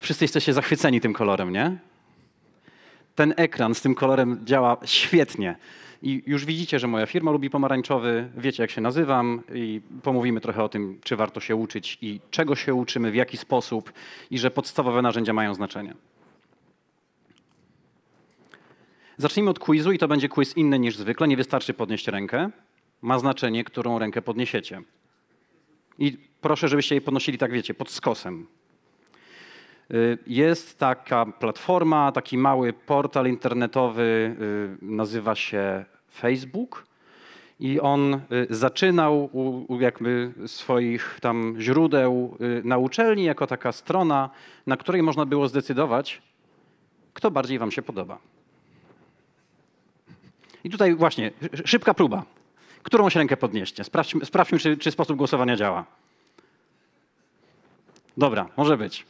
Wszyscy jesteście zachwyceni tym kolorem, nie? Ten ekran z tym kolorem działa świetnie. I już widzicie, że moja firma lubi pomarańczowy, wiecie jak się nazywam i pomówimy trochę o tym, czy warto się uczyć i czego się uczymy, w jaki sposób i że podstawowe narzędzia mają znaczenie. Zacznijmy od quizu i to będzie quiz inny niż zwykle. Nie wystarczy podnieść rękę. Ma znaczenie, którą rękę podniesiecie. I proszę, żebyście je podnosili, tak wiecie, pod skosem. Y, jest taka platforma, taki mały portal internetowy, y, nazywa się Facebook. I on y, zaczynał u, u jakby swoich tam źródeł na uczelni jako taka strona, na której można było zdecydować, kto bardziej wam się podoba. I tutaj właśnie szybka próba. Którąś rękę podnieście. Sprawdźmy, sprawdźmy czy, czy sposób głosowania działa. Dobra, może być.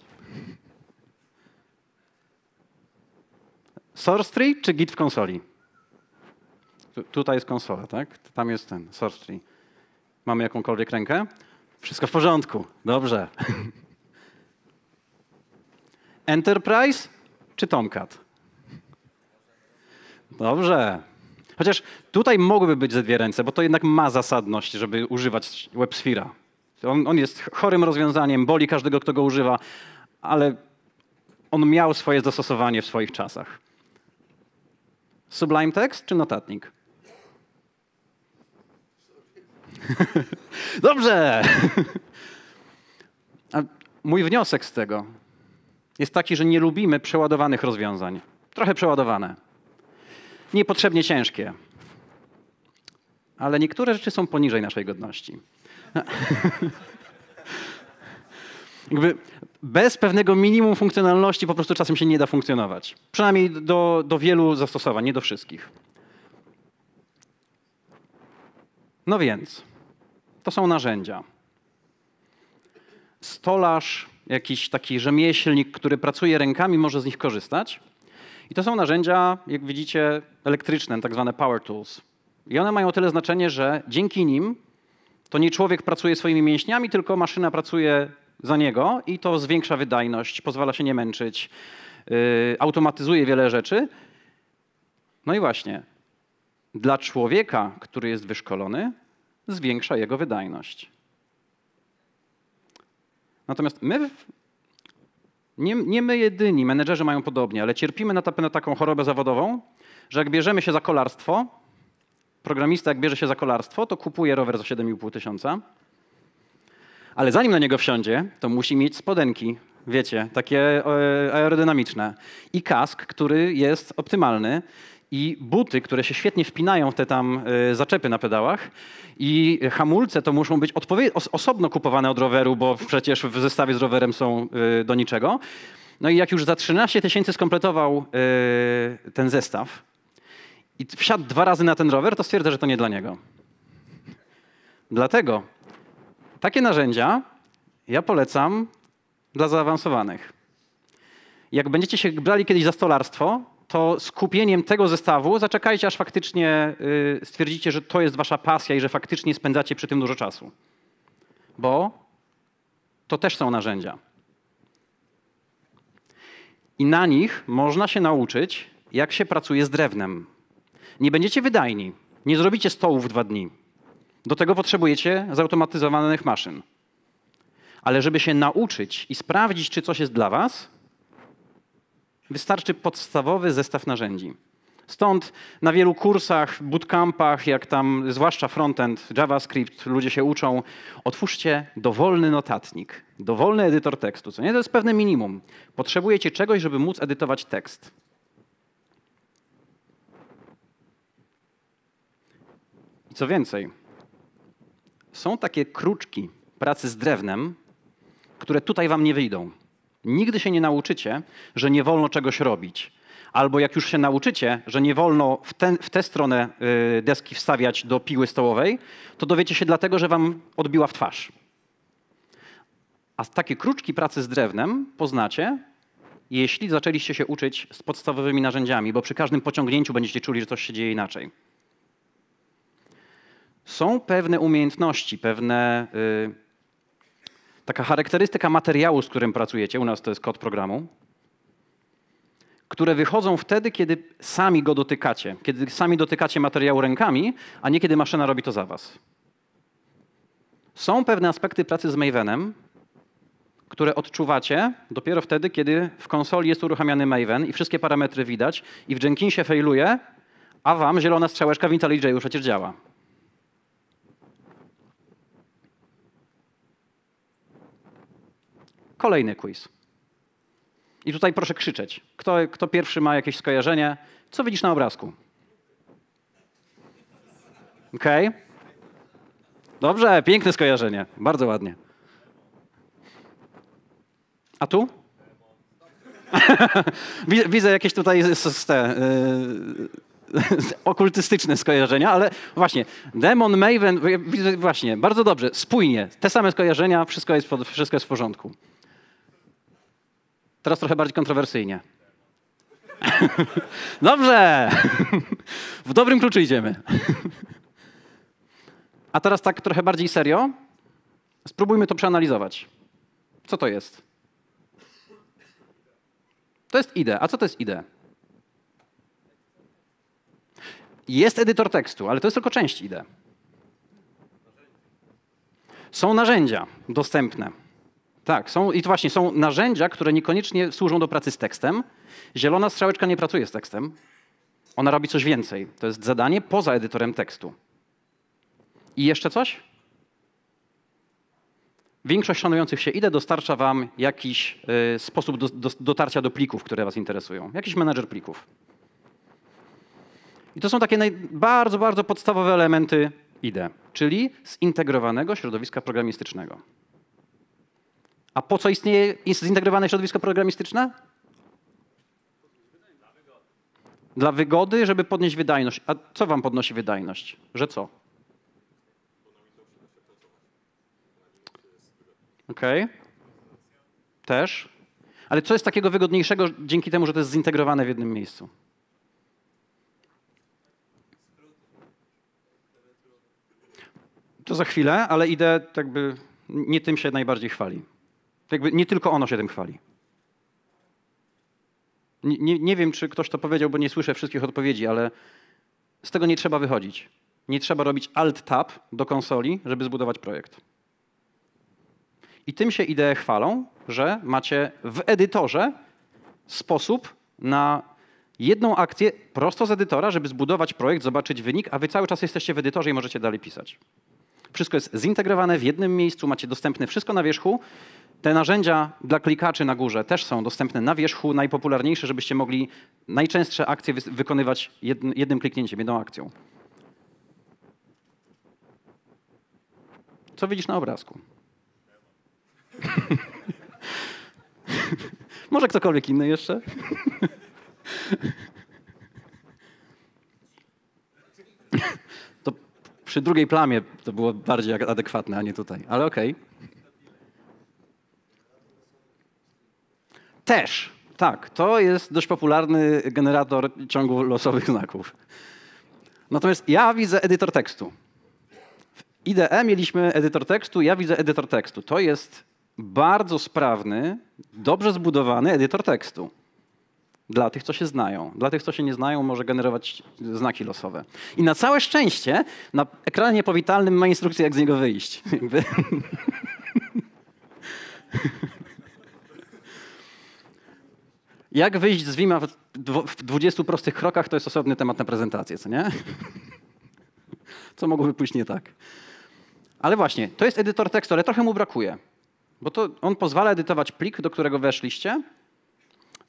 Source tree czy git w konsoli? Tu, tutaj jest konsola, tak? Tam jest ten source tree. Mamy jakąkolwiek rękę? Wszystko w porządku. Dobrze. Enterprise czy Tomcat? Dobrze. Chociaż tutaj mogłyby być ze dwie ręce, bo to jednak ma zasadność, żeby używać WebSphere'a. On, on jest chorym rozwiązaniem, boli każdego, kto go używa, ale on miał swoje zastosowanie w swoich czasach. Sublime Text czy notatnik? Dobrze! Mój wniosek z tego jest taki, że nie lubimy przeładowanych rozwiązań. Trochę przeładowane. Niepotrzebnie ciężkie. Ale niektóre rzeczy są poniżej naszej godności. Jakby bez pewnego minimum funkcjonalności po prostu czasem się nie da funkcjonować. Przynajmniej do, do wielu zastosowań, nie do wszystkich. No więc, to są narzędzia. Stolarz, jakiś taki rzemieślnik, który pracuje rękami, może z nich korzystać. I to są narzędzia, jak widzicie, elektryczne, tak zwane power tools. I one mają tyle znaczenie, że dzięki nim to nie człowiek pracuje swoimi mięśniami, tylko maszyna pracuje za niego i to zwiększa wydajność, pozwala się nie męczyć, yy, automatyzuje wiele rzeczy. No i właśnie, dla człowieka, który jest wyszkolony, zwiększa jego wydajność. Natomiast my, nie, nie my jedyni, menedżerzy mają podobnie, ale cierpimy na, na taką chorobę zawodową, że jak bierzemy się za kolarstwo, programista jak bierze się za kolarstwo, to kupuje rower za 7,5 tysiąca, ale zanim na niego wsiądzie, to musi mieć spodenki, wiecie, takie e, aerodynamiczne i kask, który jest optymalny i buty, które się świetnie wpinają w te tam e, zaczepy na pedałach i hamulce to muszą być osobno kupowane od roweru, bo przecież w zestawie z rowerem są e, do niczego. No i jak już za 13 tysięcy skompletował ten zestaw i wsiadł dwa razy na ten rower, to stwierdza, że to nie dla niego. Dlatego takie narzędzia ja polecam dla zaawansowanych. Jak będziecie się brali kiedyś za stolarstwo, to skupieniem tego zestawu zaczekajcie, aż faktycznie y, stwierdzicie, że to jest wasza pasja i że faktycznie spędzacie przy tym dużo czasu. Bo to też są narzędzia. I na nich można się nauczyć, jak się pracuje z drewnem. Nie będziecie wydajni, nie zrobicie stołu w dwa dni. Do tego potrzebujecie zautomatyzowanych maszyn. Ale żeby się nauczyć i sprawdzić, czy coś jest dla Was, wystarczy podstawowy zestaw narzędzi. Stąd na wielu kursach, bootcampach, jak tam zwłaszcza frontend, JavaScript, ludzie się uczą, otwórzcie dowolny notatnik, dowolny edytor tekstu. Co nie? To jest pewne minimum. Potrzebujecie czegoś, żeby móc edytować tekst. I co więcej, są takie kruczki pracy z drewnem, które tutaj wam nie wyjdą. Nigdy się nie nauczycie, że nie wolno czegoś robić. Albo jak już się nauczycie, że nie wolno w, ten, w tę stronę y, deski wstawiać do piły stołowej, to dowiecie się dlatego, że wam odbiła w twarz. A takie kruczki pracy z drewnem poznacie, jeśli zaczęliście się uczyć z podstawowymi narzędziami, bo przy każdym pociągnięciu będziecie czuli, że coś się dzieje inaczej są pewne umiejętności, pewne y, taka charakterystyka materiału, z którym pracujecie, u nas to jest kod programu, które wychodzą wtedy, kiedy sami go dotykacie, kiedy sami dotykacie materiału rękami, a nie kiedy maszyna robi to za was. Są pewne aspekty pracy z Mavenem, które odczuwacie dopiero wtedy, kiedy w konsoli jest uruchamiany Maven i wszystkie parametry widać i w Jenkinsie failuje, a wam zielona strzałeczka w IntelliJ już przecież działa. Kolejny quiz. I tutaj proszę krzyczeć. Kto, kto pierwszy ma jakieś skojarzenie? Co widzisz na obrazku? Okay. Dobrze, piękne skojarzenie. Bardzo ładnie. A tu? Widzę jakieś tutaj te, yy, okultystyczne skojarzenia, ale właśnie, Demon, Maven, właśnie, bardzo dobrze, spójnie, te same skojarzenia, wszystko jest, wszystko jest w porządku. Teraz trochę bardziej kontrowersyjnie. Dobrze! W dobrym kluczu idziemy. A teraz tak trochę bardziej serio. Spróbujmy to przeanalizować. Co to jest? To jest IDE. A co to jest IDE? Jest edytor tekstu, ale to jest tylko część IDE. Są narzędzia dostępne. Tak, są, i to właśnie są narzędzia, które niekoniecznie służą do pracy z tekstem. Zielona strzałeczka nie pracuje z tekstem. Ona robi coś więcej. To jest zadanie poza edytorem tekstu. I jeszcze coś? Większość szanujących się IDE dostarcza wam jakiś y, sposób do, do, dotarcia do plików, które was interesują. Jakiś menedżer plików. I to są takie naj, bardzo, bardzo podstawowe elementy IDE, czyli zintegrowanego środowiska programistycznego. A po co istnieje zintegrowane środowisko programistyczne? Dla wygody, żeby podnieść wydajność. A co wam podnosi wydajność? Że co? Okej. Okay. Też. Ale co jest takiego wygodniejszego dzięki temu, że to jest zintegrowane w jednym miejscu? To za chwilę, ale idę jakby nie tym się najbardziej chwali. Jakby nie tylko ono się tym chwali. Nie, nie, nie, wiem, czy ktoś to powiedział, bo nie słyszę wszystkich odpowiedzi, ale z tego nie trzeba wychodzić. Nie trzeba robić alt-tab do konsoli, żeby zbudować projekt. I tym się idee chwalą, że macie w edytorze sposób na jedną akcję prosto z edytora, żeby zbudować projekt, zobaczyć wynik, a wy cały czas jesteście w edytorze i możecie dalej pisać. Wszystko jest zintegrowane w jednym miejscu, macie dostępne wszystko na wierzchu. Te narzędzia dla klikaczy na górze też są dostępne na wierzchu, najpopularniejsze, żebyście mogli najczęstsze akcje wykonywać jednym kliknięciem, jedną akcją. Co widzisz na obrazku? Może ktokolwiek inny jeszcze? to przy drugiej plamie to było bardziej adekwatne, a nie tutaj, ale okej. Okay. Też, tak, to jest dość popularny generator ciągu losowych znaków. Natomiast ja widzę edytor tekstu. W IDE mieliśmy edytor tekstu, ja widzę edytor tekstu. To jest bardzo sprawny, dobrze zbudowany edytor tekstu. Dla tych, co się znają. Dla tych, co się nie znają, może generować znaki losowe. I na całe szczęście na ekranie powitalnym ma instrukcję, jak z niego wyjść. jak wyjść z Wima w 20 prostych krokach, to jest osobny temat na prezentację, co nie? Co mogłoby pójść nie tak? Ale właśnie, to jest edytor tekstu, ale trochę mu brakuje. Bo to on pozwala edytować plik, do którego weszliście,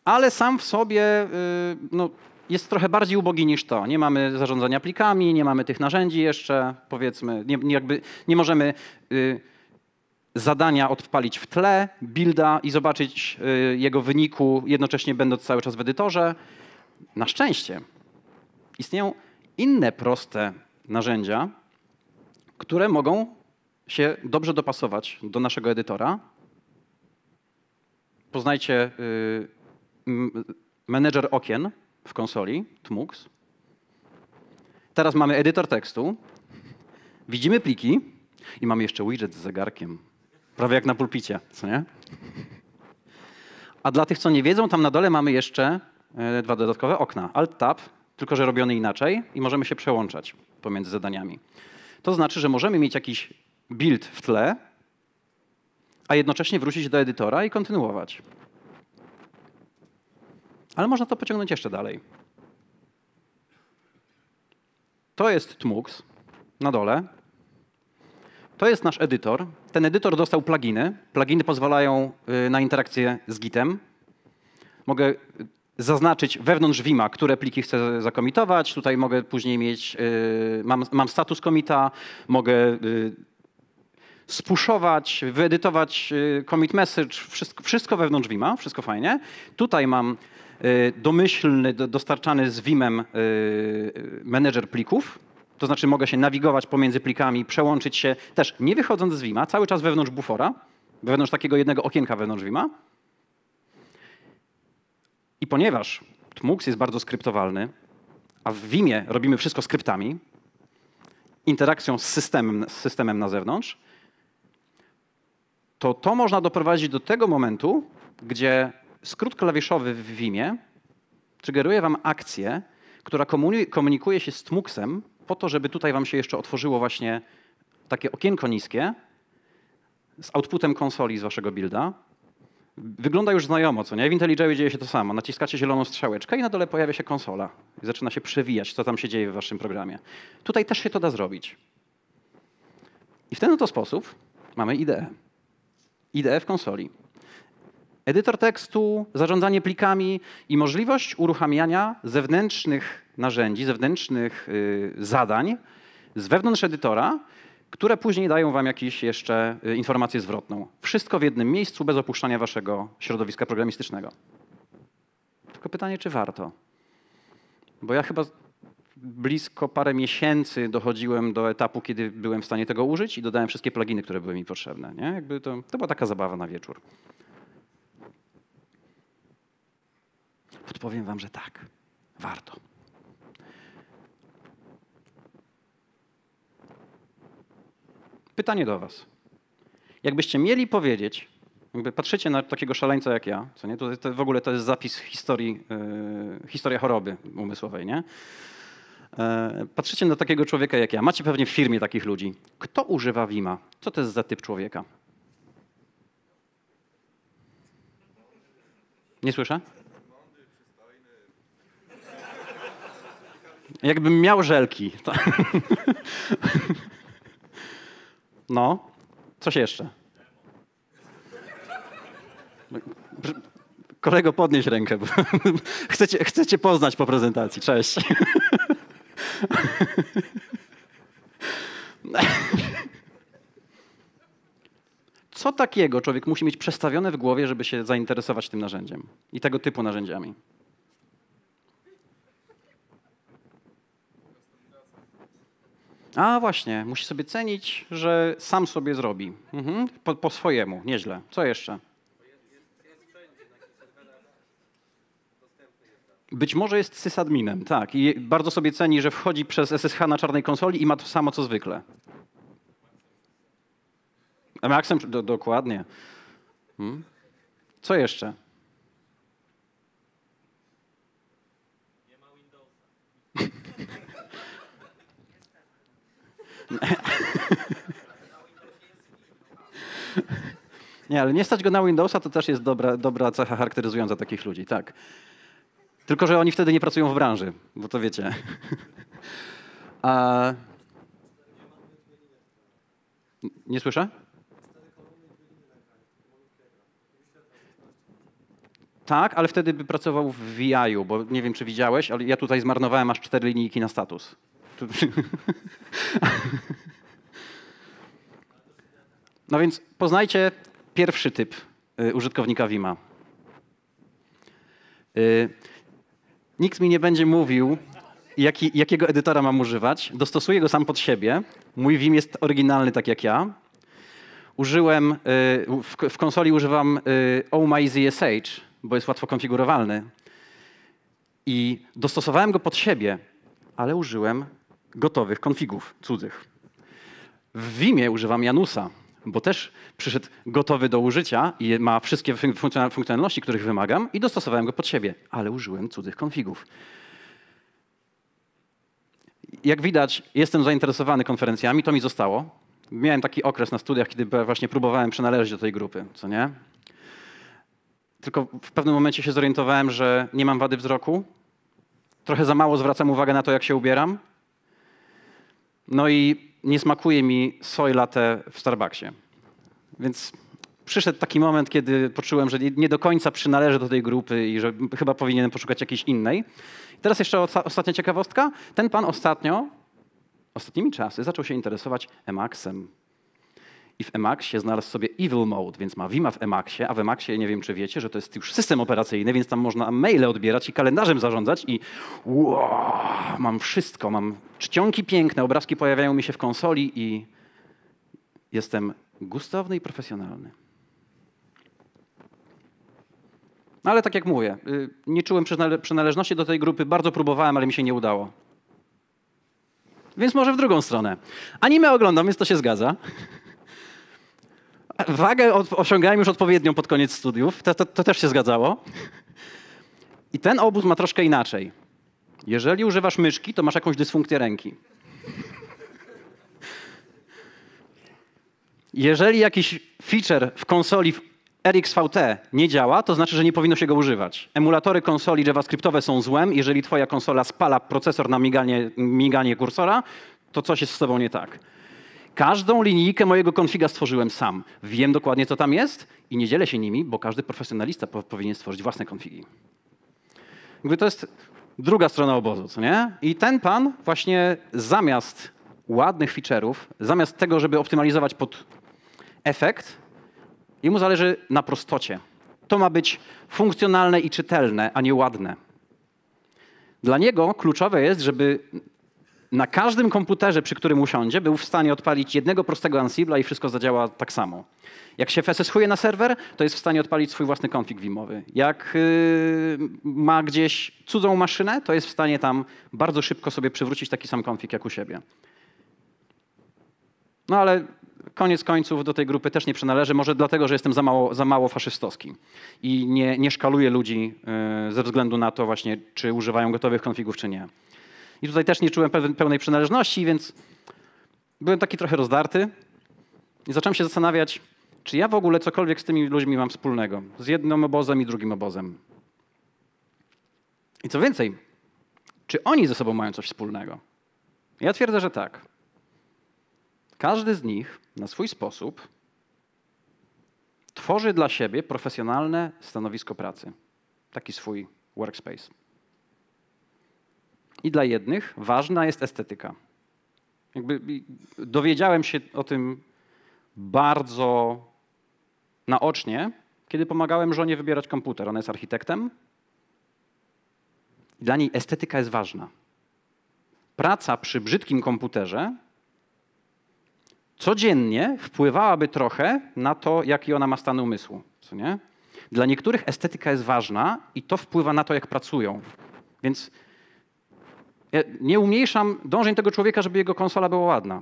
ale sam w sobie y, no, jest trochę bardziej ubogi niż to. Nie mamy zarządzania plikami, nie mamy tych narzędzi jeszcze, powiedzmy, nie, nie jakby, nie możemy y, zadania odpalić w tle, builda i zobaczyć y, jego wyniku, jednocześnie będąc cały czas w edytorze. Na szczęście istnieją inne proste narzędzia, które mogą się dobrze dopasować do naszego edytora. Poznajcie y, menedżer okien w konsoli, Tmux. Teraz mamy edytor tekstu, widzimy pliki i mamy jeszcze widget z zegarkiem. Prawie jak na pulpicie, co nie? A dla tych, co nie wiedzą, tam na dole mamy jeszcze e, dwa dodatkowe okna. Alt-Tab, tylko że robione inaczej i możemy się przełączać pomiędzy zadaniami. To znaczy, że możemy mieć jakiś build w tle, a jednocześnie wrócić do edytora i kontynuować. Ale można to pociągnąć jeszcze dalej. To jest Tmux na dole. To jest nasz edytor. Ten edytor dostał pluginy. Pluginy pozwalają y, na interakcję z Gitem. Mogę y, zaznaczyć wewnątrz Vima, które pliki chcę zakomitować. Tutaj mogę później mieć, y, mam, mam status komita, mogę spuszować, wyedytować commit message, wszystko, wszystko wewnątrz Vima, wszystko fajnie. Tutaj mam domyślny, dostarczany z Vimem menedżer plików, to znaczy mogę się nawigować pomiędzy plikami, przełączyć się też nie wychodząc z Vima, cały czas wewnątrz bufora, wewnątrz takiego jednego okienka wewnątrz Vima. I ponieważ Tmux jest bardzo skryptowalny, a w Vimie robimy wszystko skryptami, interakcją z systemem, z systemem na zewnątrz, to to można doprowadzić do tego momentu, gdzie skrót klawiszowy w Vimie triggeruje wam akcję, która komunikuje się z Tmuxem po to, żeby tutaj wam się jeszcze otworzyło właśnie takie okienko niskie z outputem konsoli z waszego builda. Wygląda już znajomo, co nie? W IntelliJ dzieje się to samo. Naciskacie zieloną strzałeczkę i na dole pojawia się konsola. I zaczyna się przewijać, co tam się dzieje w waszym programie. Tutaj też się to da zrobić. I w ten oto sposób mamy IDE. IDE w konsoli. Edytor tekstu, zarządzanie plikami i możliwość uruchamiania zewnętrznych narzędzi, zewnętrznych y, zadań z wewnątrz edytora, które później dają wam jakieś jeszcze y, informację zwrotną. Wszystko w jednym miejscu, bez opuszczania waszego środowiska programistycznego. Tylko pytanie, czy warto? Bo ja chyba blisko parę miesięcy dochodziłem do etapu, kiedy byłem w stanie tego użyć i dodałem wszystkie pluginy, które były mi potrzebne. Nie? Jakby to, to była taka zabawa na wieczór. Odpowiem wam, że tak, warto. Pytanie do was. Jakbyście mieli powiedzieć, jakby patrzycie na takiego szaleńca jak ja, co nie? To, to w ogóle to jest zapis historii, yy, historia choroby umysłowej, nie? Yy, patrzycie na takiego człowieka jak ja. Macie pewnie w firmie takich ludzi. Kto używa Wima? Co to jest za typ człowieka? Nie słyszę? Jakbym miał żelki. No, coś jeszcze. Kolego, podnieś rękę. Chcecie, chcecie poznać po prezentacji. Cześć. Co takiego człowiek musi mieć przestawione w głowie, żeby się zainteresować tym narzędziem i tego typu narzędziami? A właśnie, musi sobie cenić, że sam sobie zrobi. Mhm. Po, po swojemu, nieźle. Co jeszcze? Być może jest sysadminem, tak. I bardzo sobie ceni, że wchodzi przez SSH na czarnej konsoli i ma to samo co zwykle. Maxem, do, dokładnie. Hmm. Co jeszcze? Nie, ale nie stać go na Windowsa to też jest dobra, dobra cecha charakteryzująca takich ludzi, tak. Tylko, że oni wtedy nie pracują w branży, bo to wiecie. A... Nie słyszę? Tak, ale wtedy by pracował w VI-u, bo nie wiem, czy widziałeś, ale ja tutaj zmarnowałem aż cztery linijki na status. No więc poznajcie pierwszy typ y, użytkownika Vima. Y, nikt mi nie będzie mówił, jaki, jakiego edytora mam używać. Dostosuję go sam pod siebie. Mój Vim jest oryginalny, tak jak ja. Użyłem, y, w, konsoli używam OMyZSH, bo jest łatwo konfigurowalny. I dostosowałem go pod siebie, ale użyłem gotowych konfigów cudzych. W Vimie używam Janusa, bo też przyszedł gotowy do użycia i ma wszystkie funkcjonalności, których wymagam i dostosowałem go pod siebie, ale użyłem cudzych konfigów. Jak widać, jestem zainteresowany konferencjami, to mi zostało. Miałem taki okres na studiach, kiedy właśnie próbowałem przynależeć do tej grupy, co nie? Tylko w pewnym momencie się zorientowałem, że nie mam wady wzroku. Trochę za mało zwracam uwagę na to, jak się ubieram. No i nie smakuje mi soy latte w Starbucksie. Więc przyszedł taki moment, kiedy poczułem, że nie do końca przynależę do tej grupy i że chyba powinienem poszukać jakiejś innej. I teraz jeszcze ostatnia ciekawostka. Ten pan ostatnio, ostatnimi czasy, zaczął się interesować Emacsem. I w Emaxie znalazł sobie Evil Mode, więc ma Vima w Emaxie, a w Emaxie nie wiem, czy wiecie, że to jest już system operacyjny, więc tam można maile odbierać i kalendarzem zarządzać i wow, mam wszystko, mam czcionki piękne, obrazki pojawiają mi się w konsoli i jestem gustowny i profesjonalny. No ale tak jak mówię, y, nie czułem przynależności do tej grupy, bardzo próbowałem, ale mi się nie udało. Więc może w drugą stronę. Anime oglądam, więc to się zgadza. Wagę osiągałem już odpowiednią pod koniec studiów, to, to, to też się zgadzało. I ten obóz ma troszkę inaczej. Jeżeli używasz myszki, to masz jakąś dysfunkcję ręki. Jeżeli jakiś feature w konsoli w RxVT nie działa, to znaczy, że nie powinno się go używać. Emulatory konsoli JavaScriptowe są złem. Jeżeli twoja konsola spala procesor na miganie, miganie kursora, to coś jest z tobą nie tak. Każdą linijkę mojego konfiga stworzyłem sam. Wiem dokładnie, co tam jest i nie dzielę się nimi, bo każdy profesjonalista po powinien stworzyć własne konfigi. Jakby to jest druga strona obozu, co nie? I ten pan właśnie zamiast ładnych feature'ów, zamiast tego, żeby optymalizować pod efekt, jemu zależy na prostocie. To ma być funkcjonalne i czytelne, a nie ładne. Dla niego kluczowe jest, żeby na każdym komputerze, przy którym usiądzie, był w stanie odpalić jednego prostego Ansible'a i wszystko zadziała tak samo. Jak się FSS-huje na serwer, to jest w stanie odpalić swój własny konfig wimowy. Jak yy, ma gdzieś cudzą maszynę, to jest w stanie tam bardzo szybko sobie przywrócić taki sam konfig jak u siebie. No ale koniec końców do tej grupy też nie przynależy, może dlatego, że jestem za mało, za mało faszystowski i nie, nie szkaluję ludzi yy, ze względu na to właśnie, czy używają gotowych konfigów, czy nie. I tutaj też nie czułem pełnej przynależności, więc byłem taki trochę rozdarty i zacząłem się zastanawiać, czy ja w ogóle cokolwiek z tymi ludźmi mam wspólnego. Z jednym obozem i drugim obozem. I co więcej, czy oni ze sobą mają coś wspólnego? Ja twierdzę, że tak. Każdy z nich na swój sposób tworzy dla siebie profesjonalne stanowisko pracy. Taki swój workspace. I dla jednych ważna jest estetyka. Jakby dowiedziałem się o tym bardzo naocznie, kiedy pomagałem żonie wybierać komputer. Ona jest architektem. Dla niej estetyka jest ważna. Praca przy brzydkim komputerze codziennie wpływałaby trochę na to, jaki ona ma stan umysłu. Co nie? Dla niektórych estetyka jest ważna i to wpływa na to, jak pracują. Więc ja nie umniejszam dążeń tego człowieka, żeby jego konsola była ładna.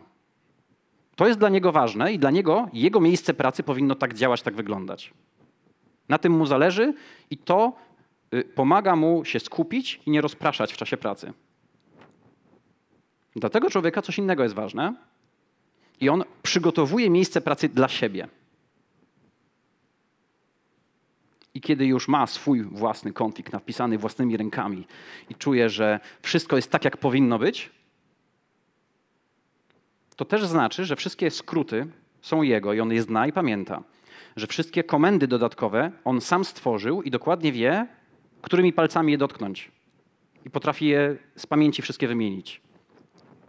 To jest dla niego ważne i dla niego jego miejsce pracy powinno tak działać, tak wyglądać. Na tym mu zależy i to y, pomaga mu się skupić i nie rozpraszać w czasie pracy. Dla tego człowieka coś innego jest ważne i on przygotowuje miejsce pracy dla siebie. I kiedy już ma swój własny konfig napisany własnymi rękami i czuje, że wszystko jest tak, jak powinno być, to też znaczy, że wszystkie skróty są jego i on je zna i pamięta. Że wszystkie komendy dodatkowe on sam stworzył i dokładnie wie, którymi palcami je dotknąć. I potrafi je z pamięci wszystkie wymienić.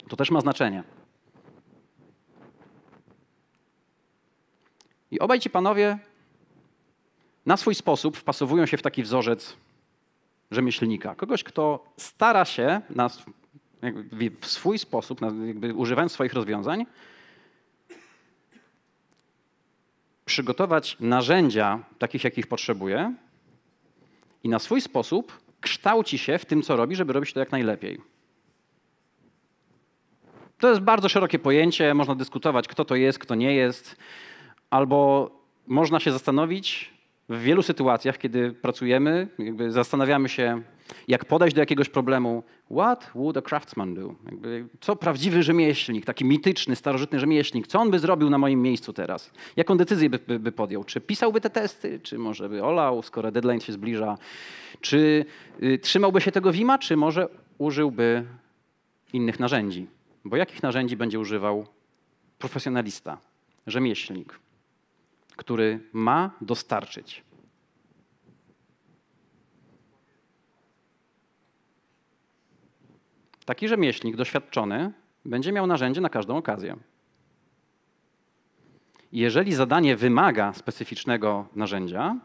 To też ma znaczenie. I obaj ci panowie na swój sposób wpasowują się w taki wzorzec rzemieślnika. Kogoś, kto stara się na, w swój sposób, jakby używając swoich rozwiązań, przygotować narzędzia takich, jakich potrzebuje i na swój sposób kształci się w tym, co robi, żeby robić to jak najlepiej. To jest bardzo szerokie pojęcie, można dyskutować, kto to jest, kto nie jest. albo można się zastanowić w wielu sytuacjach, kiedy pracujemy, jakby zastanawiamy się, jak podejść do jakiegoś problemu. What would a craftsman do? Jakby, co prawdziwy rzemieślnik, taki mityczny, starożytny rzemieślnik, co on by zrobił na moim miejscu teraz? Jaką decyzję by, by, by podjął? Czy pisałby te testy, czy może by olał, skoro deadline się zbliża? Czy y, trzymałby się tego Wima, czy może użyłby innych narzędzi? Bo jakich narzędzi będzie używał profesjonalista, rzemieślnik, który ma dostarczyć Taki rzemieślnik doświadczony będzie miał narzędzie na każdą okazję. Jeżeli zadanie wymaga specyficznego narzędzia,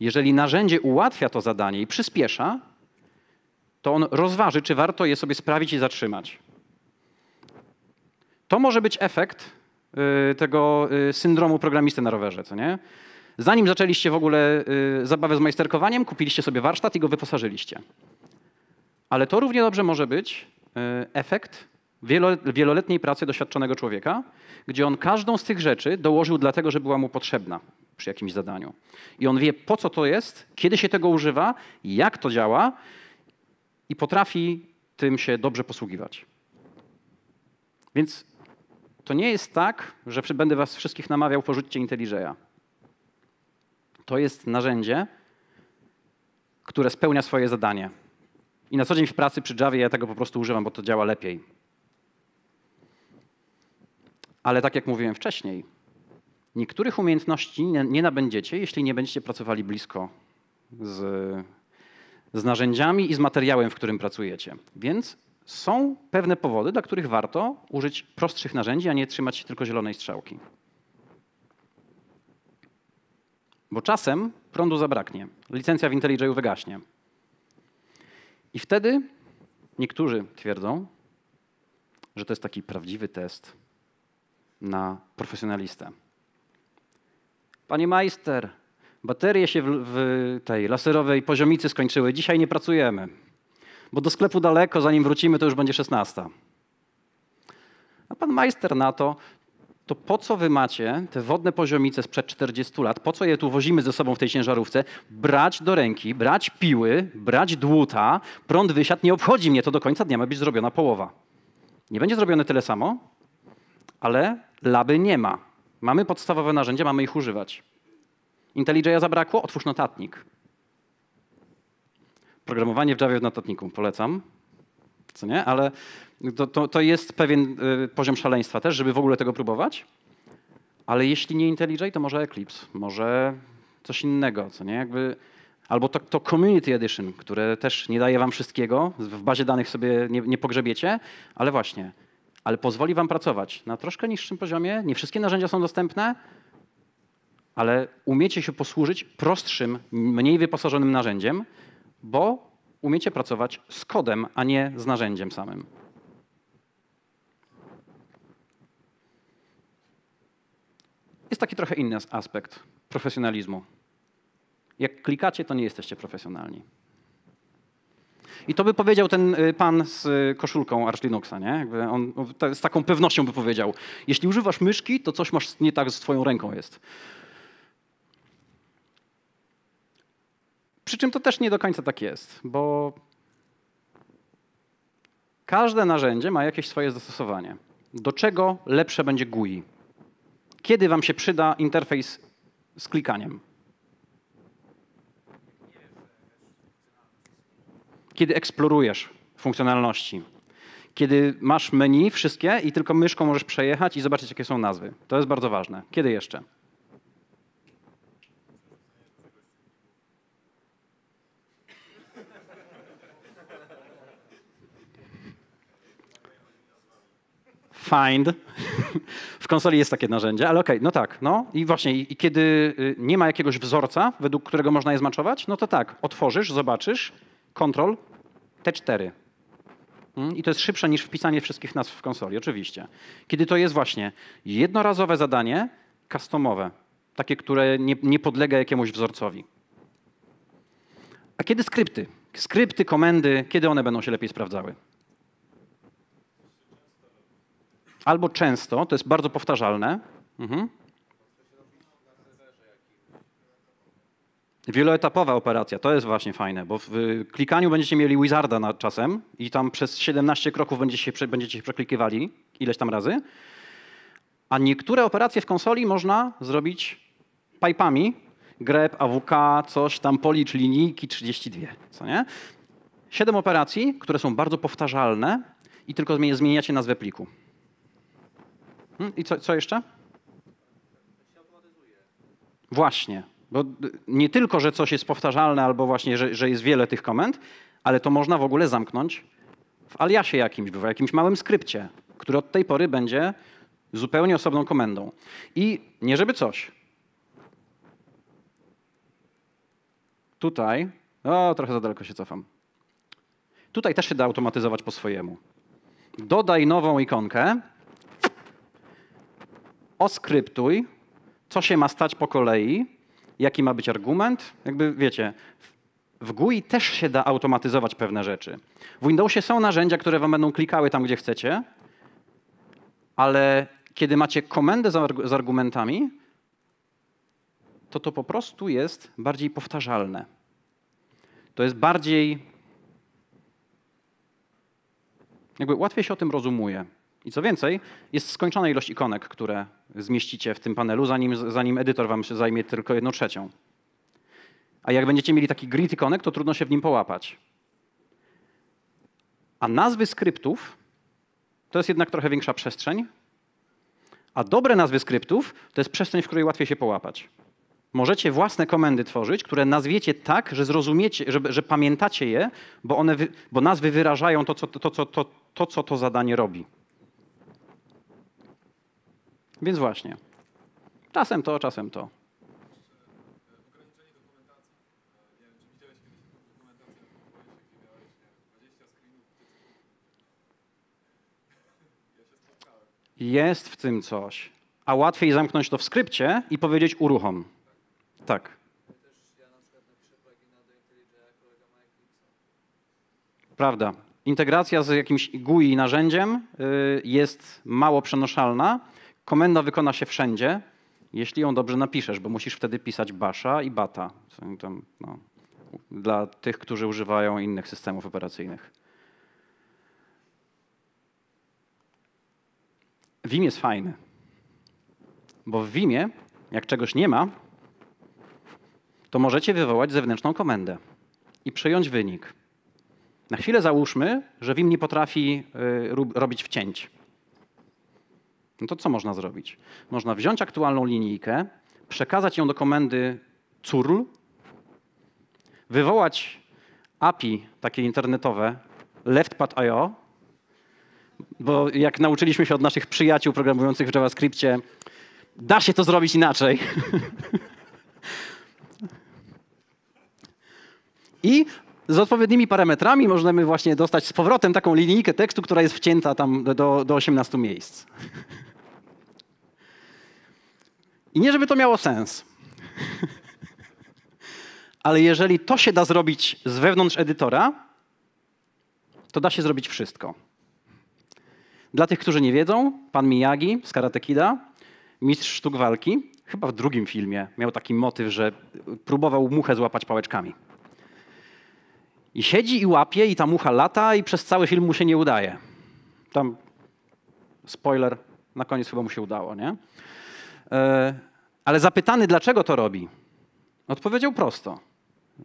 jeżeli narzędzie ułatwia to zadanie i przyspiesza, to on rozważy, czy warto je sobie sprawić i zatrzymać. To może być efekt tego y, syndromu programisty na rowerze, co nie? Zanim zaczęliście w ogóle y, zabawę z majsterkowaniem, kupiliście sobie warsztat i go wyposażyliście. Ale to równie dobrze może być efekt wieloletniej pracy doświadczonego człowieka, gdzie on każdą z tych rzeczy dołożył dlatego, że była mu potrzebna przy jakimś zadaniu. I on wie, po co to jest, kiedy się tego używa, jak to działa i potrafi tym się dobrze posługiwać. Więc to nie jest tak, że będę was wszystkich namawiał, porzućcie IntelliJ'a. To jest narzędzie, które spełnia swoje zadanie. I na co dzień w pracy przy Javie ja tego po prostu używam, bo to działa lepiej. Ale tak jak mówiłem wcześniej, niektórych umiejętności nie, nie nabędziecie, jeśli nie będziecie pracowali blisko z, z narzędziami i z materiałem, w którym pracujecie. Więc są pewne powody, dla których warto użyć prostszych narzędzi, a nie trzymać się tylko zielonej strzałki. Bo czasem prądu zabraknie, licencja w IntelliJ'u wygaśnie. I wtedy niektórzy twierdzą, że to jest taki prawdziwy test na profesjonalistę. Panie majster, baterie się w, w, tej laserowej poziomicy skończyły. Dzisiaj nie pracujemy, bo do sklepu daleko, zanim wrócimy, to już będzie 16. A pan majster na to, to po co wy macie te wodne poziomice sprzed 40 lat, po co je tu wozimy ze sobą w tej ciężarówce, brać do ręki, brać piły, brać dłuta, prąd wysiadł, nie obchodzi mnie, to do końca dnia ma być zrobiona połowa. Nie będzie zrobione tyle samo, ale laby nie ma. Mamy podstawowe narzędzia, mamy ich używać. IntelliJ'a zabrakło? Otwórz notatnik. Programowanie w Java w notatniku, polecam. Co nie? Ale to, to, to jest pewien y, poziom szaleństwa też, żeby w ogóle tego próbować. Ale jeśli nie IntelliJ, to może Eclipse, może coś innego, co nie? Jakby, albo to, to Community Edition, które też nie daje wam wszystkiego, w bazie danych sobie nie, nie pogrzebiecie, ale właśnie, ale pozwoli wam pracować na troszkę niższym poziomie. Nie wszystkie narzędzia są dostępne, ale umiecie się posłużyć prostszym, mniej wyposażonym narzędziem, bo umiecie pracować z kodem, a nie z narzędziem samym. Jest taki trochę inny aspekt profesjonalizmu. Jak klikacie, to nie jesteście profesjonalni. I to by powiedział ten y, pan z y, koszulką Arch Linuxa, nie? Jakby on z taką pewnością by powiedział, jeśli używasz myszki, to coś masz nie tak z twoją ręką jest. Przy czym to też nie do końca tak jest, bo każde narzędzie ma jakieś swoje zastosowanie. Do czego lepsze będzie GUI? Kiedy wam się przyda interfejs z klikaniem? Kiedy eksplorujesz funkcjonalności. Kiedy masz menu wszystkie i tylko myszką możesz przejechać i zobaczyć, jakie są nazwy. To jest bardzo ważne. Kiedy jeszcze? Find. w konsoli jest takie narzędzie, ale okej, okay, no tak. No i właśnie, i kiedy y, nie ma jakiegoś wzorca, według którego można je zmaczować, no to tak, otworzysz, zobaczysz, kontrol, T4. Mm, I to jest szybsze niż wpisanie wszystkich nazw w konsoli, oczywiście. Kiedy to jest właśnie jednorazowe zadanie, customowe, takie, które nie, nie podlega jakiemuś wzorcowi. A kiedy skrypty? Skrypty, komendy, kiedy one będą się lepiej sprawdzały? albo często, to jest bardzo powtarzalne. Mhm. Wieloetapowa operacja, to jest właśnie fajne, bo w klikaniu będziecie mieli wizarda nad czasem i tam przez 17 kroków będziecie się, będziecie się przeklikiwali ileś tam razy. A niektóre operacje w konsoli można zrobić pipami, grep, AWK, coś tam, policz linijki 32, co nie? Siedem operacji, które są bardzo powtarzalne i tylko zmieniacie nazwę pliku. Hmm? I co, co jeszcze? Właśnie. Bo nie tylko, że coś jest powtarzalne albo właśnie, że, że jest wiele tych komend, ale to można w ogóle zamknąć w aliasie jakimś, w jakimś małym skrypcie, który od tej pory będzie zupełnie osobną komendą. I nie żeby coś. Tutaj, o trochę za daleko się cofam. Tutaj też się da automatyzować po swojemu. Dodaj nową ikonkę, oskryptuj, co się ma stać po kolei, jaki ma być argument. Jakby wiecie, w GUI też się da automatyzować pewne rzeczy. W Windowsie są narzędzia, które wam będą klikały tam, gdzie chcecie, ale kiedy macie komendę z argumentami, to to po prostu jest bardziej powtarzalne. To jest bardziej. Jakby łatwiej się o tym rozumuje. I co więcej, jest skończona ilość ikonek, które zmieścicie w tym panelu, zanim, zanim edytor wam zajmie tylko jedną trzecią. A jak będziecie mieli taki grid ikonek, to trudno się w nim połapać. A nazwy skryptów to jest jednak trochę większa przestrzeń, a dobre nazwy skryptów to jest przestrzeń, w której łatwiej się połapać. Możecie własne komendy tworzyć, które nazwiecie tak, że zrozumiecie, że, że pamiętacie je, bo, one, bo nazwy wyrażają to co to, to, to, to, co to zadanie robi. Więc właśnie. Czasem to, czasem to. Jest w tym coś. A łatwiej zamknąć to w skrypcie i powiedzieć uruchom. Tak. Prawda. Integracja z jakimś GUI narzędziem y, jest mało przenoszalna. Komenda wykona się wszędzie, jeśli ją dobrze napiszesz, bo musisz wtedy pisać basha i bata. No, dla tych, którzy używają innych systemów operacyjnych. Vim jest fajny, bo w Vimie, jak czegoś nie ma, to możecie wywołać zewnętrzną komendę i przejąć wynik. Na chwilę załóżmy, że Vim nie potrafi y, robić wcięć. No to co można zrobić? Można wziąć aktualną linijkę, przekazać ją do komendy curl, wywołać API takie internetowe leftpad.io, bo jak nauczyliśmy się od naszych przyjaciół programujących w JavaScriptie, da się to zrobić inaczej. I z odpowiednimi parametrami możemy właśnie dostać z powrotem taką linijkę tekstu, która jest wcięta tam do, do 18 miejsc. I nie, żeby to miało sens. Ale jeżeli to się da zrobić z wewnątrz edytora, to da się zrobić wszystko. Dla tych, którzy nie wiedzą, pan Miyagi z Karate Kida, mistrz sztuk walki, chyba w drugim filmie miał taki motyw, że próbował muchę złapać pałeczkami. I siedzi i łapie, i ta mucha lata, i przez cały film mu się nie udaje. Tam spoiler, na koniec chyba mu się udało, nie? E, ale zapytany, dlaczego to robi, odpowiedział prosto,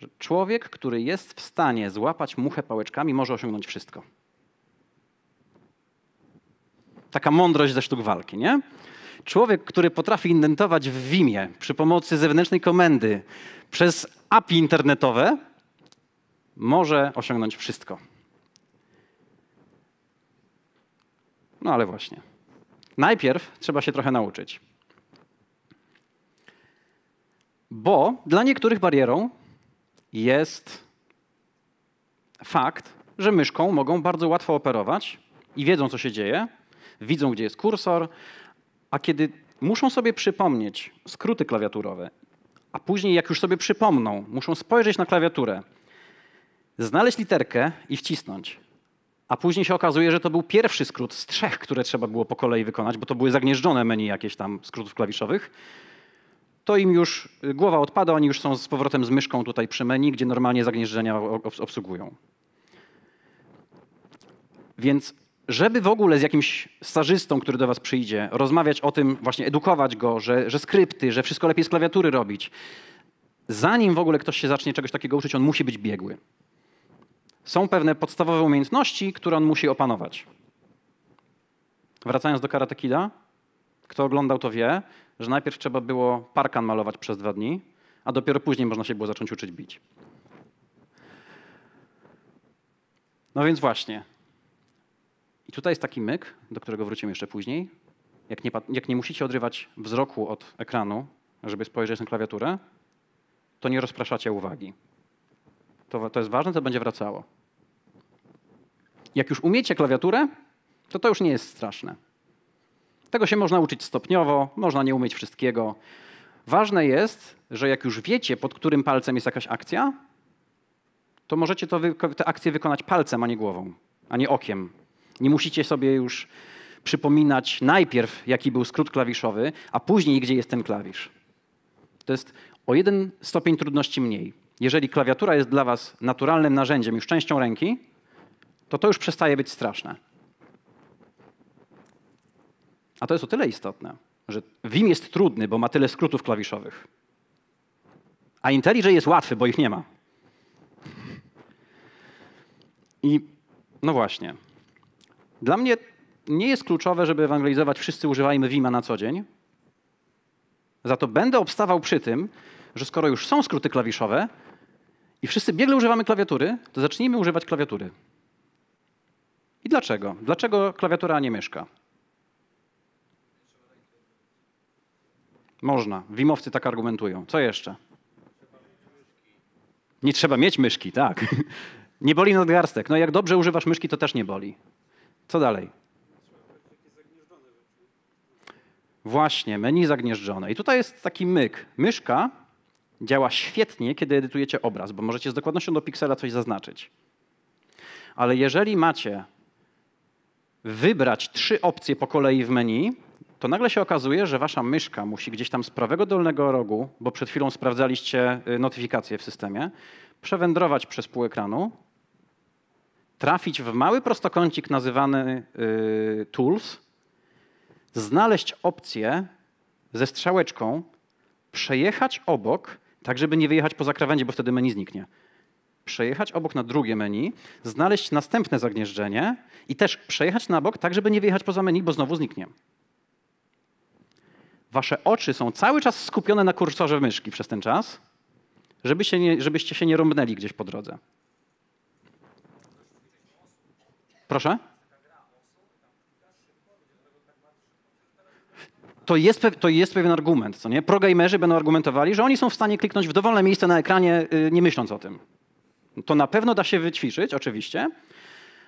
że człowiek, który jest w stanie złapać muchę pałeczkami, może osiągnąć wszystko. Taka mądrość ze sztuk walki, nie? Człowiek, który potrafi indentować w Vimie przy pomocy zewnętrznej komendy przez API internetowe, może osiągnąć wszystko. No ale właśnie. Najpierw trzeba się trochę nauczyć. Bo dla niektórych barierą jest fakt, że myszką mogą bardzo łatwo operować i wiedzą, co się dzieje, widzą, gdzie jest kursor, a kiedy muszą sobie przypomnieć skróty klawiaturowe, a później, jak już sobie przypomną, muszą spojrzeć na klawiaturę, znaleźć literkę i wcisnąć. A później się okazuje, że to był pierwszy skrót z trzech, które trzeba było po kolei wykonać, bo to były zagnieżdżone menu jakieś tam skrótów klawiszowych to im już głowa odpada, oni już są z powrotem z myszką tutaj przy menu, gdzie normalnie zagnieżdżenia obsługują. Więc żeby w ogóle z jakimś stażystą, który do was przyjdzie, rozmawiać o tym, właśnie edukować go, że, że skrypty, że wszystko lepiej z klawiatury robić, zanim w ogóle ktoś się zacznie czegoś takiego uczyć, on musi być biegły. Są pewne podstawowe umiejętności, które on musi opanować. Wracając do Karate Kida, kto oglądał to wie, że najpierw trzeba było parkan malować przez dwa dni, a dopiero później można się było zacząć uczyć bić. No więc właśnie. I tutaj jest taki myk, do którego wrócimy jeszcze później. Jak nie, jak nie musicie odrywać wzroku od ekranu, żeby spojrzeć na klawiaturę, to nie rozpraszacie uwagi. To, to jest ważne, to będzie wracało. Jak już umiecie klawiaturę, to to już nie jest straszne. Tego się można uczyć stopniowo, można nie umieć wszystkiego. Ważne jest, że jak już wiecie, pod którym palcem jest jakaś akcja, to możecie to tę akcję wykonać palcem, a nie głową, a nie okiem. Nie musicie sobie już przypominać najpierw, jaki był skrót klawiszowy, a później, gdzie jest ten klawisz. To jest o jeden stopień trudności mniej. Jeżeli klawiatura jest dla Was naturalnym narzędziem, już częścią ręki, to to już przestaje być straszne. A to jest o tyle istotne, że Vim jest trudny, bo ma tyle skrótów klawiszowych. A IntelliJ jest łatwy, bo ich nie ma. I no właśnie. Dla mnie nie jest kluczowe, żeby ewangelizować wszyscy używajmy Vima na co dzień. Za to będę obstawał przy tym, że skoro już są skróty klawiszowe i wszyscy biegle używamy klawiatury, to zacznijmy używać klawiatury. I dlaczego? Dlaczego klawiatura nie mieszka? Można. Wimowcy tak argumentują. Co jeszcze? Nie trzeba mieć myszki, tak. Nie boli nadgarstek. No jak dobrze używasz myszki, to też nie boli. Co dalej? Właśnie, menu zagnieżdżone. I tutaj jest taki myk. Myszka działa świetnie, kiedy edytujecie obraz, bo możecie z dokładnością do piksela coś zaznaczyć. Ale jeżeli macie wybrać trzy opcje po kolei w menu, to nagle się okazuje, że wasza myszka musi gdzieś tam z prawego dolnego rogu, bo przed chwilą sprawdzaliście y, notyfikacje w systemie, przewędrować przez pół ekranu, trafić w mały prostokącik nazywany y, Tools, znaleźć opcję ze strzałeczką, przejechać obok, tak żeby nie wyjechać poza krawędzie, bo wtedy menu zniknie. Przejechać obok na drugie menu, znaleźć następne zagnieżdżenie i też przejechać na bok, tak żeby nie wyjechać poza menu, bo znowu zniknie. Wasze oczy są cały czas skupione na kursorze myszki przez ten czas, żeby się nie, żebyście się nie rąbnęli gdzieś po drodze. Proszę? To jest, to jest pewien argument, co nie? Progamerzy będą argumentowali, że oni są w stanie kliknąć w dowolne miejsce na ekranie, y, nie myśląc o tym. To na pewno da się wyćwiczyć, oczywiście,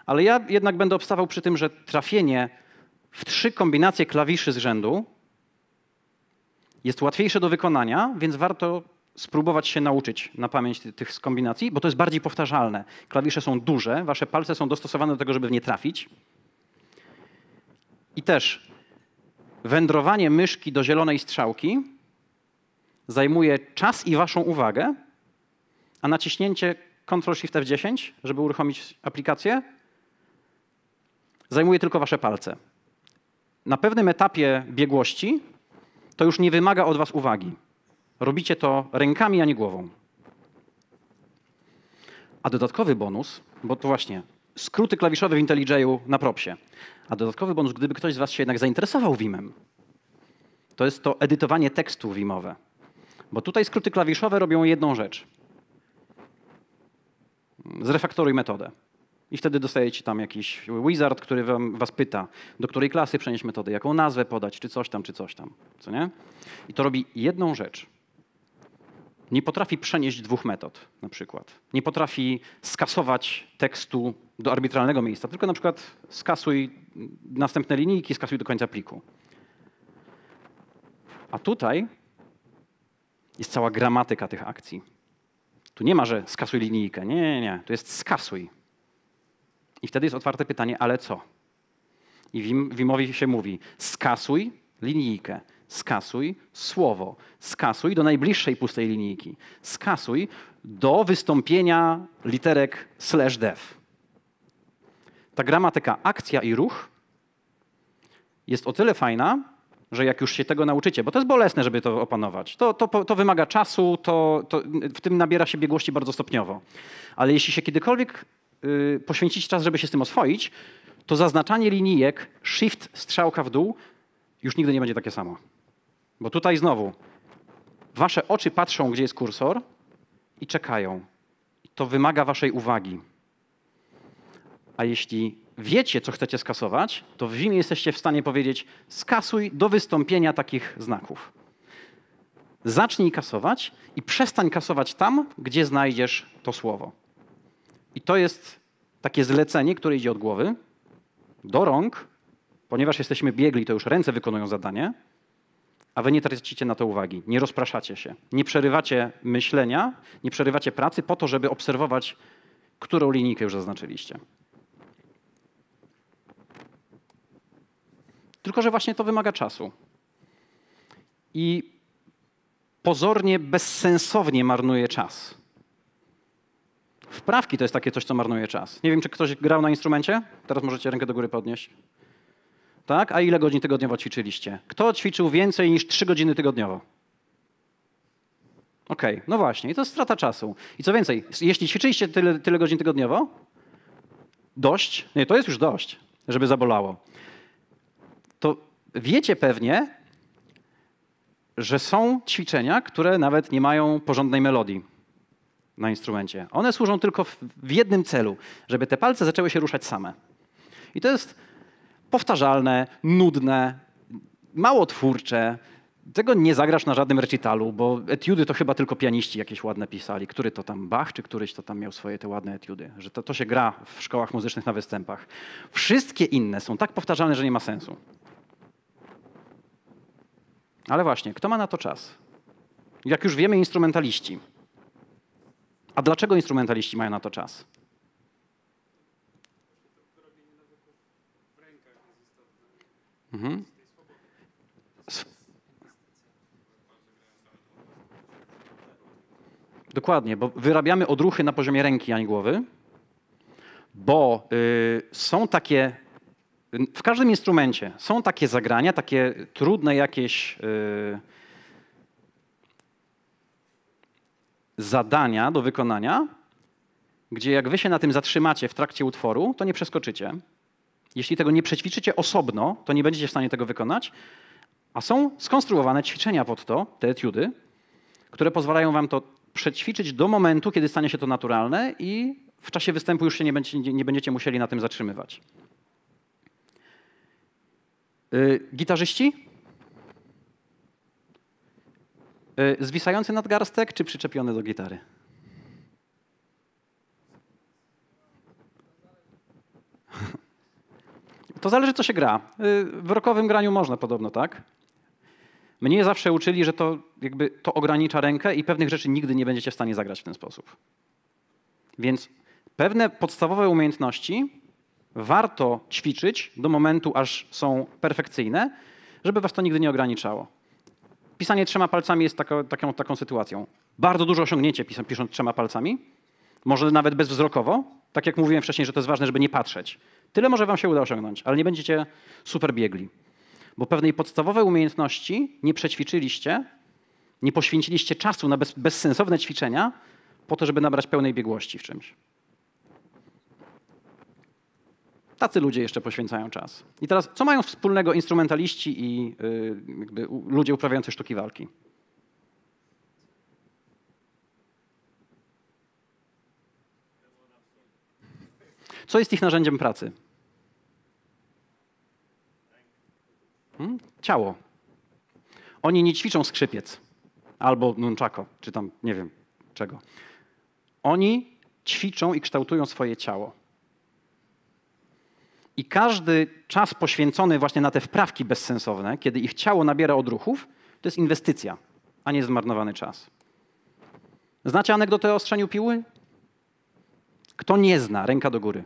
ale ja jednak będę obstawał przy tym, że trafienie w trzy kombinacje klawiszy z rzędu jest łatwiejsze do wykonania, więc warto spróbować się nauczyć na pamięć tych kombinacji, bo to jest bardziej powtarzalne. Klawisze są duże, wasze palce są dostosowane do tego, żeby w nie trafić. I też wędrowanie myszki do zielonej strzałki zajmuje czas i waszą uwagę, a naciśnięcie Ctrl-Shift F10, żeby uruchomić aplikację, zajmuje tylko wasze palce. Na pewnym etapie biegłości to już nie wymaga od was uwagi. Robicie to rękami, a nie głową. A dodatkowy bonus, bo to właśnie skróty klawiszowe w IntelliJ'u na propsie. A dodatkowy bonus, gdyby ktoś z was się jednak zainteresował Vimem, to jest to edytowanie tekstu Vimowe. Bo tutaj skróty klawiszowe robią jedną rzecz. Zrefaktoruj metodę. I wtedy dostajecie tam jakiś wizard, który wam, was pyta, do której klasy przenieść metodę, jaką nazwę podać, czy coś tam, czy coś tam. Co nie? I to robi jedną rzecz. Nie potrafi przenieść dwóch metod, na przykład. Nie potrafi skasować tekstu do arbitralnego miejsca, tylko na przykład skasuj następne linijki, skasuj do końca pliku. A tutaj jest cała gramatyka tych akcji. Tu nie ma, że skasuj linijkę. Nie, nie, nie. Tu jest skasuj. I wtedy jest otwarte pytanie, ale co? I Wim, Wimowi się mówi, skasuj linijkę, skasuj słowo, skasuj do najbliższej pustej linijki, skasuj do wystąpienia literek slash dev. Ta gramatyka akcja i ruch jest o tyle fajna, że jak już się tego nauczycie, bo to jest bolesne, żeby to opanować, to, to, to wymaga czasu, to, to, w tym nabiera się biegłości bardzo stopniowo. Ale jeśli się kiedykolwiek y, poświęcicie czas, żeby się z tym oswoić, to zaznaczanie linijek, shift, strzałka w dół, już nigdy nie będzie takie samo. Bo tutaj znowu, wasze oczy patrzą, gdzie jest kursor i czekają. To wymaga waszej uwagi. A jeśli wiecie, co chcecie skasować, to w Vimie jesteście w stanie powiedzieć skasuj do wystąpienia takich znaków. Zacznij kasować i przestań kasować tam, gdzie znajdziesz to słowo. I to jest takie zlecenie, które idzie od głowy do rąk, ponieważ jesteśmy biegli, to już ręce wykonują zadanie, a wy nie tracicie na to uwagi, nie rozpraszacie się, nie przerywacie myślenia, nie przerywacie pracy po to, żeby obserwować, którą linijkę już zaznaczyliście. Tylko, że właśnie to wymaga czasu. I pozornie bezsensownie marnuje czas. Wprawki to jest takie coś, co marnuje czas. Nie wiem, czy ktoś grał na instrumencie? Teraz możecie rękę do góry podnieść. Tak? A ile godzin tygodniowo ćwiczyliście? Kto ćwiczył więcej niż 3 godziny tygodniowo? Okej, okay, no właśnie. I to jest strata czasu. I co więcej, jeśli ćwiczyliście tyle, tyle godzin tygodniowo, dość, nie, to jest już dość, żeby zabolało to wiecie pewnie, że są ćwiczenia, które nawet nie mają porządnej melodii na instrumencie. One służą tylko w jednym celu, żeby te palce zaczęły się ruszać same. I to jest powtarzalne, nudne, mało twórcze. Tego nie zagrasz na żadnym recitalu, bo etiudy to chyba tylko pianiści jakieś ładne pisali. Który to tam Bach, czy któryś to tam miał swoje te ładne etiudy. Że to, to się gra w szkołach muzycznych na występach. Wszystkie inne są tak powtarzalne, że nie ma sensu. Ale właśnie, kto ma na to czas? Jak już wiemy, instrumentaliści. A dlaczego instrumentaliści mają na to czas? Mhm. Dokładnie, bo wyrabiamy odruchy na poziomie ręki, a nie głowy, bo y, są takie w każdym instrumencie są takie zagrania, takie trudne jakieś yy, zadania do wykonania, gdzie jak wy się na tym zatrzymacie w trakcie utworu, to nie przeskoczycie. Jeśli tego nie przećwiczycie osobno, to nie będziecie w stanie tego wykonać, a są skonstruowane ćwiczenia pod to, te etiudy, które pozwalają wam to przećwiczyć do momentu, kiedy stanie się to naturalne i w czasie występu już się nie, będziecie, nie będziecie musieli na tym zatrzymywać. Y, gitarzyści? Y, zwisający nadgarstek czy przyczepiony do gitary? To zależy, co się gra. Y, w rokowym graniu można podobno, tak? Mnie zawsze uczyli, że to jakby to ogranicza rękę i pewnych rzeczy nigdy nie będziecie w stanie zagrać w ten sposób. Więc pewne podstawowe umiejętności warto ćwiczyć do momentu, aż są perfekcyjne, żeby was to nigdy nie ograniczało. Pisanie trzema palcami jest taką, taką, sytuacją. Bardzo dużo osiągnięcie pisząc trzema palcami, może nawet bezwzrokowo. Tak jak mówiłem wcześniej, że to jest ważne, żeby nie patrzeć. Tyle może wam się uda osiągnąć, ale nie będziecie super biegli. Bo pewnej podstawowej umiejętności nie przećwiczyliście, nie poświęciliście czasu na bez, bezsensowne ćwiczenia po to, żeby nabrać pełnej biegłości w czymś. Tacy ludzie jeszcze poświęcają czas. I teraz, co mają wspólnego instrumentaliści i yy, ludzie uprawiający sztuki walki? Co jest ich narzędziem pracy? Hmm? Ciało. Oni nie ćwiczą skrzypiec albo nunchako, czy tam nie wiem czego. Oni ćwiczą i kształtują swoje ciało. I każdy czas poświęcony właśnie na te wprawki bezsensowne, kiedy ich ciało nabiera odruchów, to jest inwestycja, a nie zmarnowany czas. Znacie anegdotę o ostrzeniu piły? Kto nie zna, ręka do góry.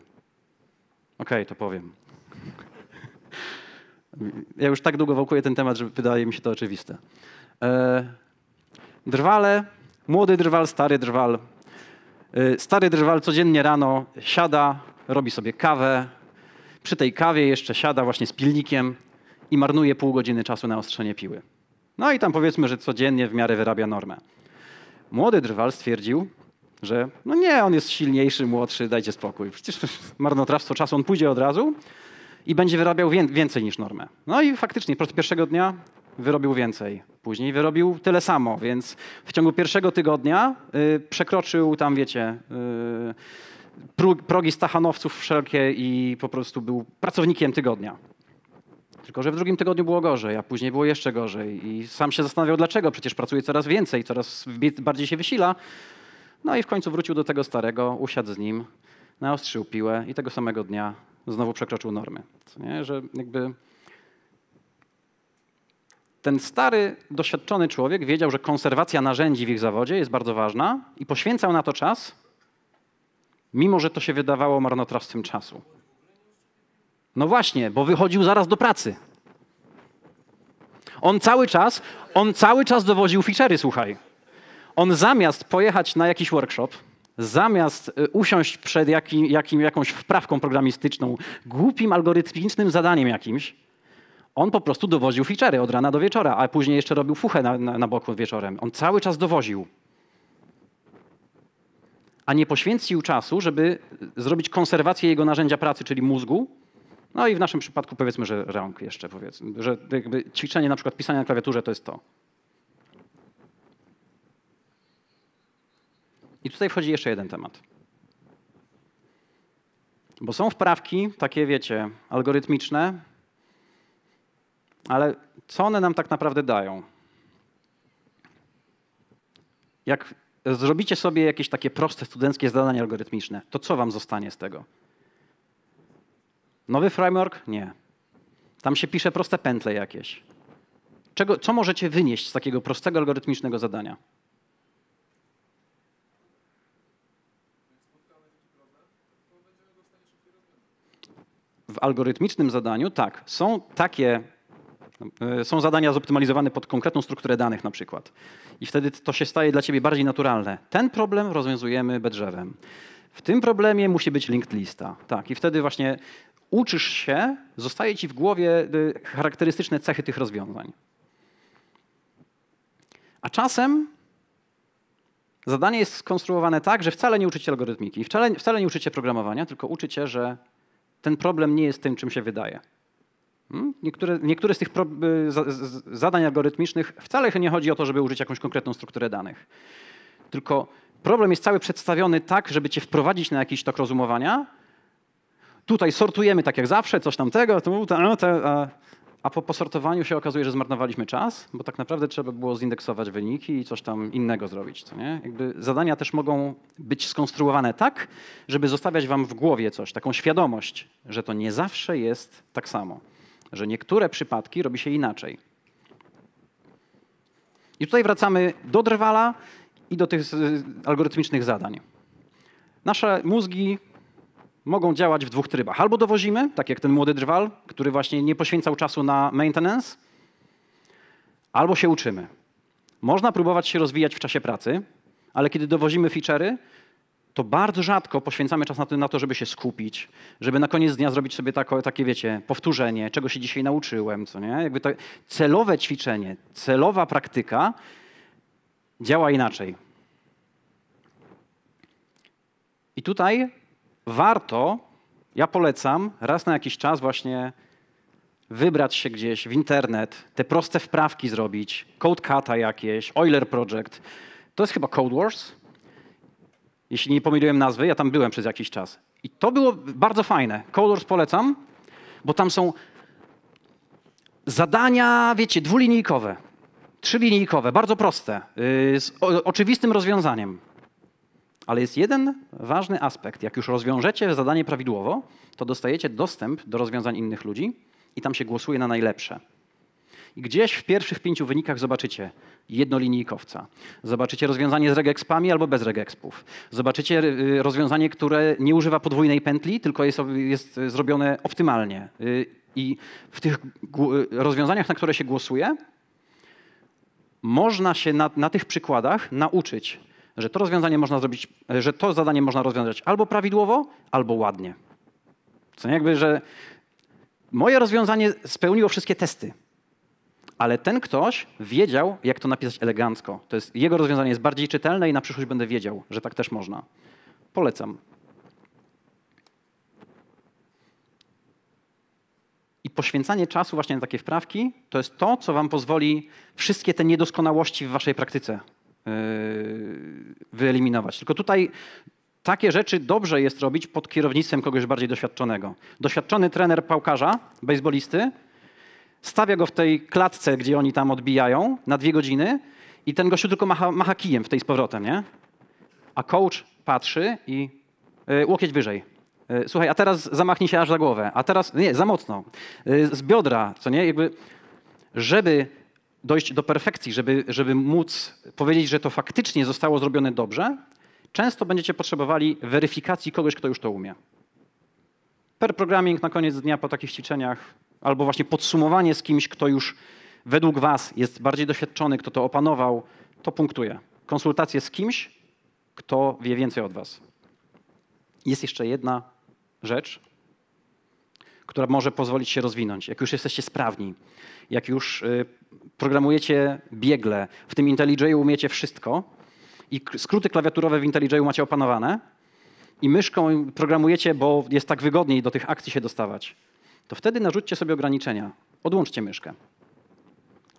Okej, okay, to powiem. Ja już tak długo wałkuję ten temat, że wydaje mi się to oczywiste. E, drwale, młody drwal, stary drwal. E, stary drwal codziennie rano siada, robi sobie kawę. Przy tej kawie jeszcze siada właśnie z pilnikiem i marnuje pół godziny czasu na ostrzenie piły. No i tam powiedzmy, że codziennie w miarę wyrabia normę. Młody drwal stwierdził, że no nie, on jest silniejszy, młodszy, dajcie spokój. Przecież marnotrawstwo czasu, on pójdzie od razu i będzie wyrabiał więcej niż normę. No i faktycznie, po pierwszego dnia wyrobił więcej. Później wyrobił tyle samo, więc w ciągu pierwszego tygodnia y, przekroczył tam, wiecie, y, progi stachanowców wszelkie i po prostu był pracownikiem tygodnia. Tylko, że w drugim tygodniu było gorzej, a później było jeszcze gorzej. I sam się zastanawiał, dlaczego. Przecież pracuje coraz więcej, coraz bardziej się wysila. No i w końcu wrócił do tego starego, usiadł z nim, naostrzył piłę i tego samego dnia znowu przekroczył normy. Co nie? Że jakby ten stary, doświadczony człowiek wiedział, że konserwacja narzędzi w ich zawodzie jest bardzo ważna i poświęcał na to czas, mimo że to się wydawało marnotrawstwem czasu. No właśnie, bo wychodził zaraz do pracy. On cały czas, on cały czas dowoził feature'y, słuchaj. On zamiast pojechać na jakiś workshop, zamiast y, usiąść przed jakim, jakim, jakąś wprawką programistyczną, głupim algorytmicznym zadaniem jakimś, on po prostu dowoził feature'y od rana do wieczora, a później jeszcze robił fuchę na, na, na boku wieczorem. On cały czas dowoził. A nie poświęcił czasu, żeby zrobić konserwację jego narzędzia pracy, czyli mózgu, no i w naszym przypadku powiedzmy, że rąk jeszcze powiedzmy, że jakby ćwiczenie na przykład pisania na klawiaturze to jest to. I tutaj wchodzi jeszcze jeden temat. Bo są wprawki, takie wiecie, algorytmiczne, ale co one nam tak naprawdę dają? Jak zrobicie sobie jakieś takie proste studenckie zadanie algorytmiczne, to co wam zostanie z tego? Nowy framework? Nie. Tam się pisze proste pętle jakieś. Czego, co możecie wynieść z takiego prostego algorytmicznego zadania? W algorytmicznym zadaniu, tak, są takie, e, są zadania zoptymalizowane pod konkretną strukturę danych na przykład. I wtedy to się staje dla ciebie bardziej naturalne. Ten problem rozwiązujemy bedrzewem. W tym problemie musi być linked lista. Tak, i wtedy właśnie uczysz się, zostaje ci w głowie y, charakterystyczne cechy tych rozwiązań. A czasem zadanie jest skonstruowane tak, że wcale nie uczycie algorytmiki, wcale, wcale nie uczycie programowania, tylko uczycie, że ten problem nie jest tym, czym się wydaje. Hmm? Niektóre, niektóre z tych pro, y, zadań algorytmicznych wcale nie chodzi o to, żeby użyć jakąś konkretną strukturę danych. Tylko problem jest cały przedstawiony tak, żeby cię wprowadzić na jakiś tok rozumowania, Tutaj sortujemy tak jak zawsze, coś tam tego, to, to, to, a, po posortowaniu się okazuje, że zmarnowaliśmy czas, bo tak naprawdę trzeba było zindeksować wyniki i coś tam innego zrobić. Co nie? Jakby zadania też mogą być skonstruowane tak, żeby zostawiać wam w głowie coś, taką świadomość, że to nie zawsze jest tak samo, że niektóre przypadki robi się inaczej. I tutaj wracamy do drwala i do tych algorytmicznych zadań. Nasze mózgi mogą działać w dwóch trybach. Albo dowozimy, tak jak ten młody drwal, który właśnie nie poświęcał czasu na maintenance, albo się uczymy. Można próbować się rozwijać w czasie pracy, ale kiedy dowozimy feature'y, to bardzo rzadko poświęcamy czas na to, żeby się skupić, żeby na koniec dnia zrobić sobie takie, wiecie, powtórzenie, czego się dzisiaj nauczyłem, co nie? Jakby to celowe ćwiczenie, celowa praktyka działa inaczej. I tutaj warto, ja polecam, raz na jakiś czas właśnie wybrać się gdzieś w internet, te proste wprawki zrobić, Code Kata jakieś, Euler Project. To jest chyba Code Wars, jeśli nie pomyliłem nazwy, ja tam byłem przez jakiś czas. I to było bardzo fajne. Code Wars polecam, bo tam są zadania, wiecie, dwulinijkowe, trzylinijkowe, bardzo proste, yy, z oczywistym rozwiązaniem. Ale jest jeden ważny aspekt. Jak już rozwiążecie zadanie prawidłowo, to dostajecie dostęp do rozwiązań innych ludzi i tam się głosuje na najlepsze. I gdzieś w pierwszych pięciu wynikach zobaczycie jednolinijkowca. Zobaczycie rozwiązanie z regexpami albo bez regexpów. Zobaczycie y, rozwiązanie, które nie używa podwójnej pętli, tylko jest, jest zrobione optymalnie. Y, I w tych rozwiązaniach, na które się głosuje, można się na, na tych przykładach nauczyć, że to rozwiązanie można zrobić, że to zadanie można rozwiązać albo prawidłowo, albo ładnie. Co nie jakby, że moje rozwiązanie spełniło wszystkie testy, ale ten ktoś wiedział, jak to napisać elegancko. To jest, jego rozwiązanie jest bardziej czytelne i na przyszłość będę wiedział, że tak też można. Polecam. I poświęcanie czasu właśnie na takie wprawki to jest to, co wam pozwoli wszystkie te niedoskonałości w waszej praktyce wyeliminować. Tylko tutaj takie rzeczy dobrze jest robić pod kierownictwem kogoś bardziej doświadczonego. Doświadczony trener pałkarza, baseballisty, stawia go w tej klatce, gdzie oni tam odbijają na dwie godziny i ten gościu tylko macha, macha kijem w tej z powrotem, nie? A coach patrzy i yy, łokieć wyżej, E, słuchaj, a teraz zamachnij się aż za głowę, a teraz, nie, za mocno. E, z biodra, co nie? Jakby, żeby dojść do perfekcji, żeby, żeby móc powiedzieć, że to faktycznie zostało zrobione dobrze, często będziecie potrzebowali weryfikacji kogoś, kto już to umie. Per programming na koniec dnia po takich ćwiczeniach, albo właśnie podsumowanie z kimś, kto już według Was jest bardziej doświadczony, kto to opanował, to punktuje. Konsultacje z kimś, kto wie więcej od Was. Jest jeszcze jedna rzecz, która może pozwolić się rozwinąć. Jak już jesteście sprawni, jak już y, programujecie biegle, w tym IntelliJ umiecie wszystko i skróty klawiaturowe w IntelliJ macie opanowane i myszką programujecie, bo jest tak wygodniej do tych akcji się dostawać, to wtedy narzućcie sobie ograniczenia. Odłączcie myszkę.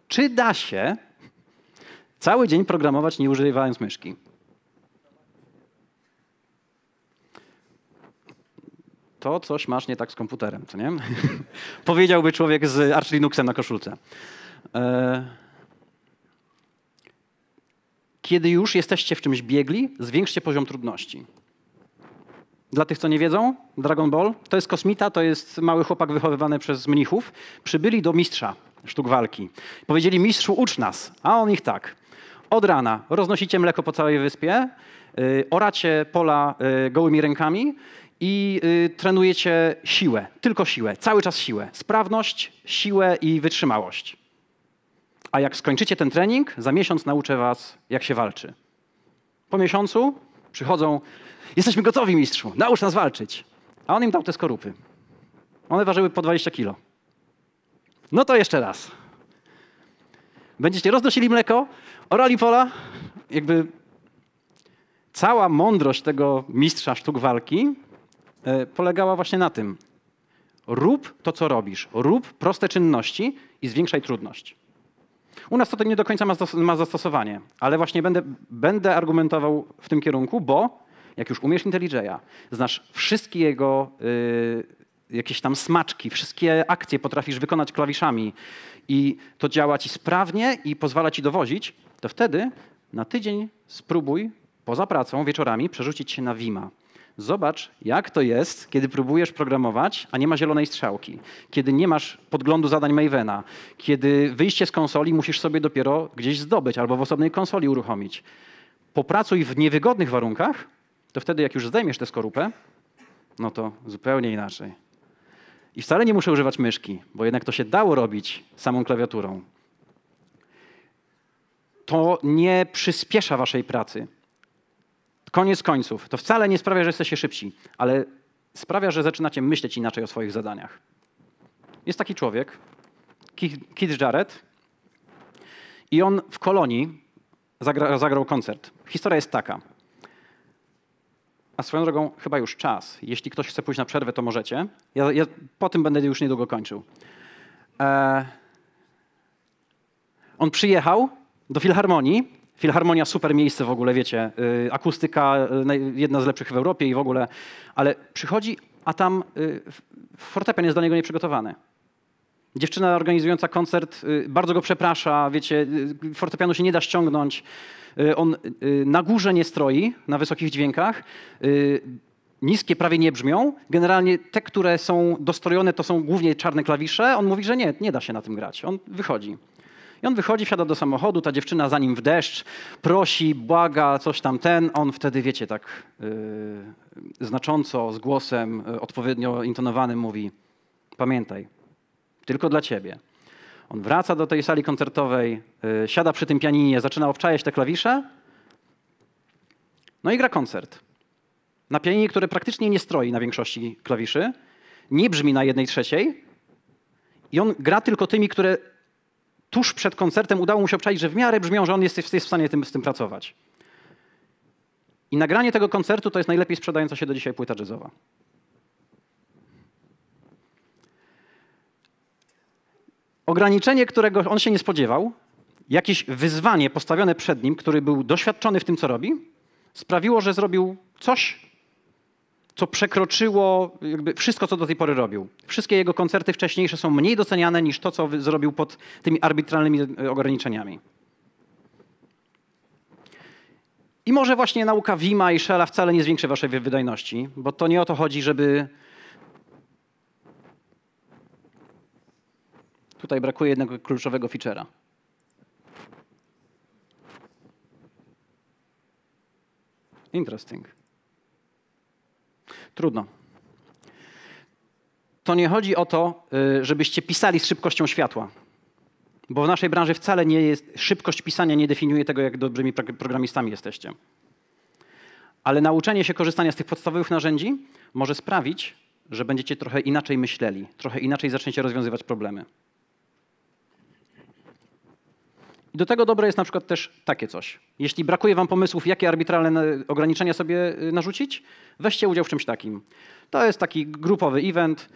Czy da się cały dzień programować nie używając myszki? To coś masz nie tak z komputerem, co nie? Powiedziałby człowiek z Arch Linuxem na koszulce. E, kiedy już jesteście w czymś biegli, zwiększcie poziom trudności. Dla tych, co nie wiedzą, Dragon Ball to jest kosmita, to jest mały chłopak wychowywany przez mnichów. Przybyli do mistrza sztuk walki. Powiedzieli, mistrzu, ucz nas. A on ich tak. Od rana roznosicie mleko po całej wyspie, y, oracie pola y, gołymi rękami i y, trenujecie siłę, tylko siłę, cały czas siłę. Sprawność, siłę i wytrzymałość. A jak skończycie ten trening, za miesiąc nauczę was, jak się walczy. Po miesiącu przychodzą, jesteśmy gotowi, mistrzu, naucz nas walczyć. A on im dał te skorupy. One ważyły po 20 kilo. No to jeszcze raz. Będziecie roznosili mleko, orali pola, jakby cała mądrość tego mistrza sztuk walki polegała właśnie na tym. Rób to, co robisz. Rób proste czynności i zwiększaj trudność. U nas to nie do końca ma, ma zastosowanie, ale właśnie będę, będę argumentował w tym kierunku, bo jak już umiesz IntelliJ'a, znasz wszystkie jego y, jakieś tam smaczki, wszystkie akcje potrafisz wykonać klawiszami i to działa ci sprawnie i pozwala ci dowozić, to wtedy na tydzień spróbuj poza pracą wieczorami przerzucić się na Vima. Zobacz, jak to jest, kiedy próbujesz programować, a nie ma zielonej strzałki, kiedy nie masz podglądu zadań Mavena, kiedy wyjście z konsoli musisz sobie dopiero gdzieś zdobyć albo w osobnej konsoli uruchomić. Popracuj w niewygodnych warunkach, to wtedy jak już zdejmiesz tę skorupę, no to zupełnie inaczej. I wcale nie muszę używać myszki, bo jednak to się dało robić samą klawiaturą. To nie przyspiesza waszej pracy Koniec końców, to wcale nie sprawia, że jesteście szybsi, ale sprawia, że zaczynacie myśleć inaczej o swoich zadaniach. Jest taki człowiek, Keith Jarrett, i on w kolonii zagra, zagrał koncert. Historia jest taka. A swoją drogą, chyba już czas. Jeśli ktoś chce pójść na przerwę, to możecie. Ja, ja po tym będę już niedługo kończył. E... On przyjechał do Filharmonii Filharmonia super miejsce w ogóle, wiecie, y, akustyka y, jedna z lepszych w Europie i w ogóle, ale przychodzi, a tam y, fortepian jest do niego nieprzygotowany. Dziewczyna organizująca koncert bardzo go przeprasza, wiecie, fortepianu się nie da ściągnąć. On na górze nie stroi, na wysokich dźwiękach. Niskie prawie nie brzmią. Generalnie te, które są dostrojone, to są głównie czarne klawisze. On mówi, że nie, nie da się na tym grać. On wychodzi. I on wychodzi, wsiada do samochodu, ta dziewczyna za nim w deszcz, prosi, błaga, coś tam ten. On wtedy, wiecie, tak yy, znacząco, z głosem yy, odpowiednio intonowanym mówi: Pamiętaj, tylko dla ciebie. On wraca do tej sali koncertowej, y, siada przy tym pianinie, zaczyna obczajać te klawisze, no i gra koncert. Na pianinie, które praktycznie nie stroi na większości klawiszy, nie brzmi na jednej trzeciej i on gra tylko tymi, które tuż przed koncertem udało mu się obczaić, że w miarę brzmią, że on jest, jest w stanie tym, z tym pracować. I nagranie tego koncertu to jest najlepiej sprzedająca się do dzisiaj płyta jazzowa. Ograniczenie, którego on się nie spodziewał, jakieś wyzwanie postawione przed nim, który był doświadczony w tym, co robi, sprawiło, że zrobił coś, co przekroczyło wszystko, co do tej pory robił. Wszystkie jego koncerty wcześniejsze są mniej doceniane niż to, co zrobił pod tymi arbitralnymi e, ograniczeniami. I może właśnie nauka Wima i Shella wcale nie zwiększy waszej wydajności, bo to nie o to chodzi, żeby Tutaj brakuje jednego kluczowego feature'a. Interesting. Trudno. To nie chodzi o to, y, żebyście pisali z szybkością światła. Bo w naszej branży wcale nie jest, szybkość pisania nie definiuje tego, jak dobrymi programistami jesteście. Ale nauczenie się korzystania z tych podstawowych narzędzi może sprawić, że będziecie trochę inaczej myśleli, trochę inaczej zaczniecie rozwiązywać problemy. I do tego dobre jest na przykład też takie coś. Jeśli brakuje wam pomysłów, jakie arbitralne ograniczenia sobie y, narzucić, weźcie udział w czymś takim. To jest taki grupowy event.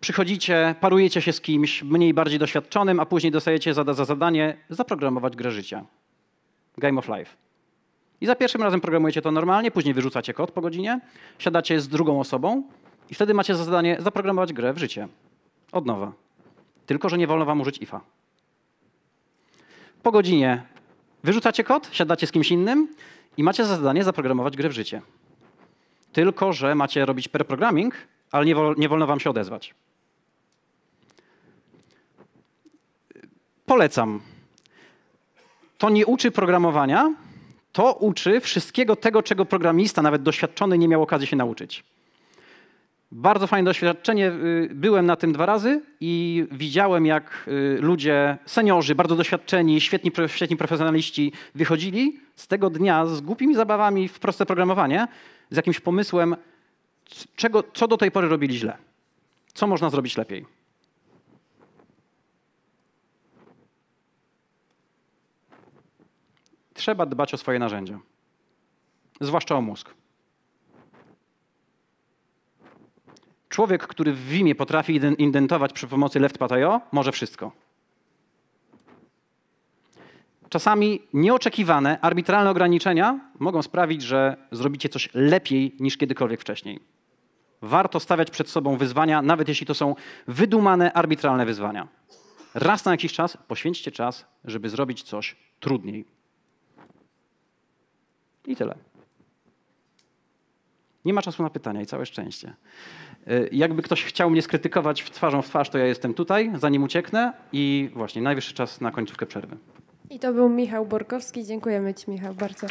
Przychodzicie, parujecie się z kimś mniej bardziej doświadczonym, a później dostajecie za, za zadanie zaprogramować grę życia. Game of Life. I za pierwszym razem programujecie to normalnie, później wyrzucacie kod po godzinie, siadacie z drugą osobą i wtedy macie za zadanie zaprogramować grę w życie. Od nowa. Tylko, że nie wolno wam użyć ifa. Po godzinie wyrzucacie kod, siadacie z kimś innym i macie za zadanie zaprogramować grę w życie. Tylko, że macie robić pair programming, ale nie, wol, nie wolno wam się odezwać. Polecam. To nie uczy programowania, to uczy wszystkiego tego, czego programista, nawet doświadczony, nie miał okazji się nauczyć. Bardzo fajne doświadczenie. Y, byłem na tym dwa razy i widziałem, jak y, ludzie, seniorzy, bardzo doświadczeni, świetni, świetni profesjonaliści wychodzili z tego dnia z głupimi zabawami w proste programowanie, z jakimś pomysłem, czego, co do tej pory robili źle. Co można zrobić lepiej. Trzeba dbać o swoje narzędzia, zwłaszcza o mózg. Człowiek, który w Wimie potrafi indentować przy pomocy left.io, może wszystko. Czasami nieoczekiwane, arbitralne ograniczenia mogą sprawić, że zrobicie coś lepiej niż kiedykolwiek wcześniej. Warto stawiać przed sobą wyzwania, nawet jeśli to są wydumane, arbitralne wyzwania. Raz na jakiś czas poświęćcie czas, żeby zrobić coś trudniej. I tyle. Nie ma czasu na pytania i całe szczęście. E, jakby ktoś chciał mnie skrytykować twarzą w twarz, to ja jestem tutaj, zanim ucieknę i właśnie najwyższy czas na końcówkę przerwy. I to był Michał Borkowski. Dziękujemy Ci, Michał, bardzo.